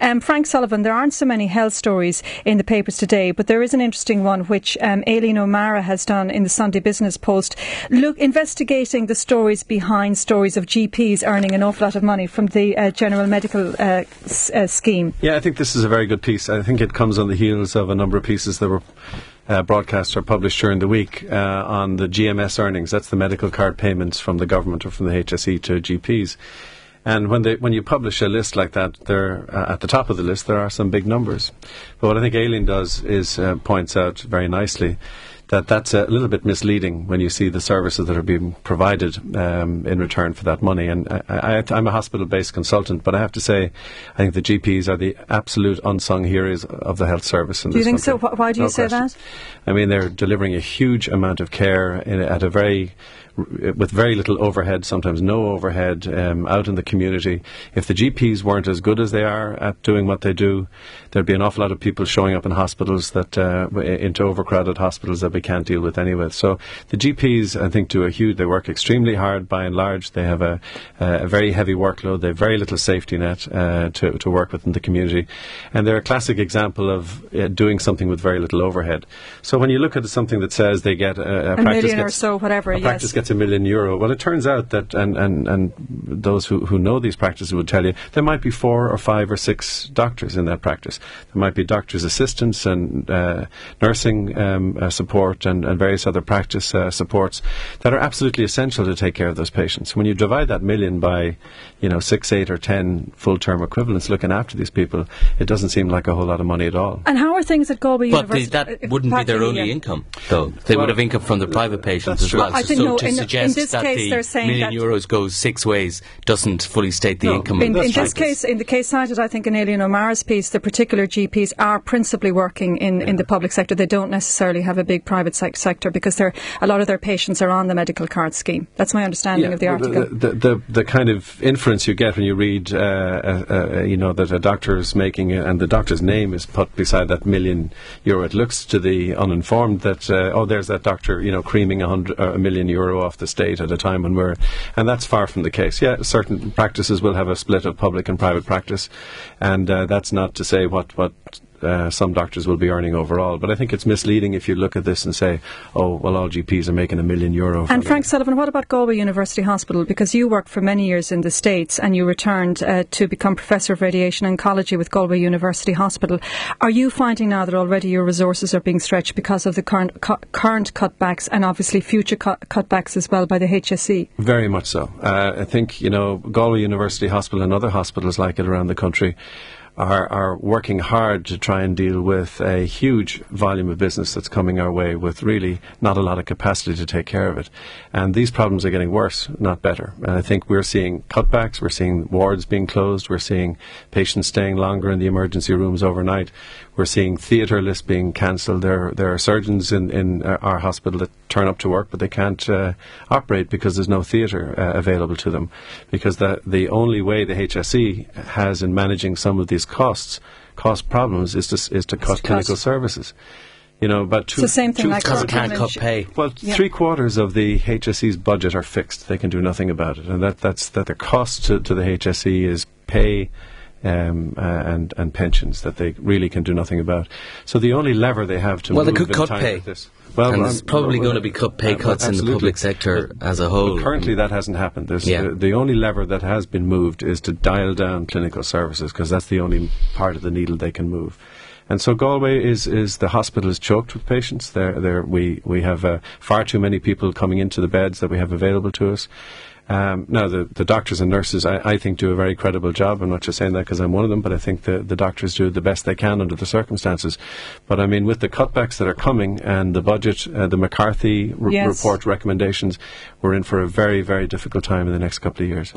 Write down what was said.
Um, Frank Sullivan, there aren't so many health stories in the papers today, but there is an interesting one which um, Aileen O'Meara has done in the Sunday Business Post, look investigating the stories behind stories of GPs earning an awful lot of money from the uh, general medical uh, s- uh, scheme. Yeah, I think this is a very good piece. I think it comes on the heels of a number of pieces that were uh, broadcast or published during the week uh, on the GMS earnings. That's the medical card payments from the government or from the HSE to GPs. And when they when you publish a list like that, there uh, at the top of the list there are some big numbers. But what I think Aileen does is uh, points out very nicely that that's a little bit misleading when you see the services that are being provided um, in return for that money. And I, am a hospital-based consultant, but I have to say, I think the GPs are the absolute unsung heroes of the health service. do you think country. so? Why do you say question. that? I mean, they're delivering a huge amount of care in, at a very with very little overhead, sometimes no overhead, um, out in the community. If the GPs weren't as good as they are at doing what they do, there'd be an awful lot of people showing up in hospitals that uh, into overcrowded hospitals that we can't deal with anyway. So the GPs, I think, do a huge. They work extremely hard by and large. They have a, a very heavy workload. They have very little safety net uh, to to work with in the community, and they're a classic example of uh, doing something with very little overhead. So when you look at something that says they get a, a, a million gets, or so, whatever, a practice yes. gets a million euro. Well, it turns out that, and, and, and those who, who know these practices would tell you, there might be four or five or six doctors in that practice. There might be doctors' assistants and uh, nursing um, uh, support and, and various other practice uh, supports that are absolutely essential to take care of those patients. When you divide that million by, you know, six, eight, or ten full-term equivalents looking after these people, it doesn't seem like a whole lot of money at all. And how are things at Galway but University? But that wouldn't be their only income, though. They well, would have income from the private patients as well. I so, no, to in, suggest in that case the million euros goes six ways doesn't fully state the no, income. In, in this case, in the case cited, I think in Aileen O'Meara's piece, the particular GPs are principally working in, yeah. in the public sector. They don't necessarily have a big private se- sector because a lot of their patients are on the medical card scheme. That's my understanding yeah, of the article. The, the, the, the, kind of inference you get when you read, uh, uh, uh, you know, that a doctor is making, and the doctor's name is put beside that million euro. It looks to the uninformed that, uh, oh, there's that doctor, you know, creaming a, hundred, a million euro off the state at a time when we're, and that's far from the case. Yeah, certain practices will have a split of public and private practice, and uh, that's not to say what what uh, some doctors will be earning overall. But I think it's misleading if you look at this and say, oh, well, all GPs are making a million euro. And Frank Sullivan, what about Galway University Hospital? Because you worked for many years in the States and you returned uh, to become Professor of Radiation Oncology with Galway University Hospital. Are you finding now that already your resources are being stretched because of the current, cu- current cutbacks and obviously future cu- cutbacks as well by the HSE? Very much so. Uh, I think, you know, Galway University Hospital and other hospitals like it around the country are, are working hard to try and deal with a huge volume of business that's coming our way with really not a lot of capacity to take care of it. And these problems are getting worse, not better. And I think we're seeing cutbacks, we're seeing wards being closed, we're seeing patients staying longer in the emergency rooms overnight, we're seeing theatre lists being cancelled. There, there are surgeons in, in uh, our hospital that turn up to work, but they can't uh, operate because there's no theatre uh, available to them. Because the, the only way the HSE has in managing some of these costs, cost problems, is to, is to cut clinical services. You know, about two. It's the same thing two like can't cut pay. Well, yeah. three quarters of the HSE's budget are fixed. They can do nothing about it, and that that's that the cost to, to the HSE is pay um, uh, and and pensions that they really can do nothing about. So the only lever they have to well, they could cut pay. Well, and there's probably well, going to be cut pay cuts in the public sector but, as a whole. Currently, that hasn't happened. Yeah. The, the, only lever that has been moved is to dial down clinical services because that's the only part of the needle they can move. And so Galway is, is the hospital is choked with patients. There, there we we have uh, far too many people coming into the beds that we have available to us. Um, now, the, the doctors and nurses, I, I think, do a very credible job. I'm not just saying that because I'm one of them, but I think the, the doctors do the best they can under the circumstances. But I mean, with the cutbacks that are coming and the budget, uh, the McCarthy r- yes. report recommendations, we're in for a very, very difficult time in the next couple of years.